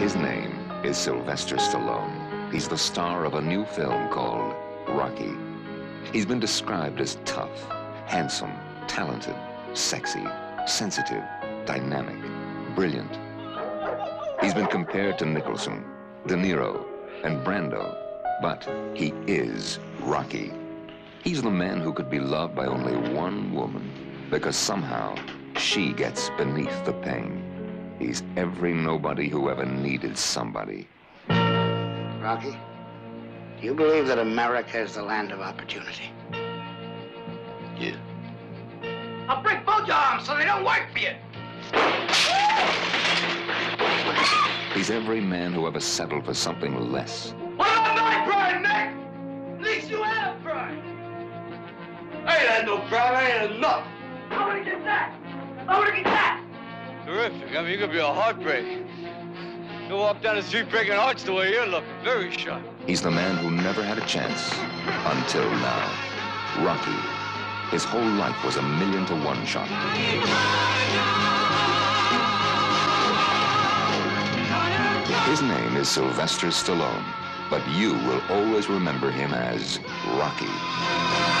His name is Sylvester Stallone. He's the star of a new film called Rocky. He's been described as tough, handsome, talented, sexy, sensitive, dynamic, brilliant. He's been compared to Nicholson, De Niro, and Brando, but he is Rocky. He's the man who could be loved by only one woman because somehow she gets beneath the pain. He's every nobody who ever needed somebody. Rocky, do you believe that America is the land of opportunity? Yeah. I'll break both your arms so they don't work for you. He's every man who ever settled for something less. What about my pride, Nick? At least you have pride. I ain't had no pride. I ain't had nothing. I want to get that. I want to get that. Terrific. I mean, you could be a heartbreak. You walk down the street breaking hearts the way you're looking. Very sharp. He's the man who never had a chance until now. Rocky. His whole life was a million to one shot. His name is Sylvester Stallone, but you will always remember him as Rocky.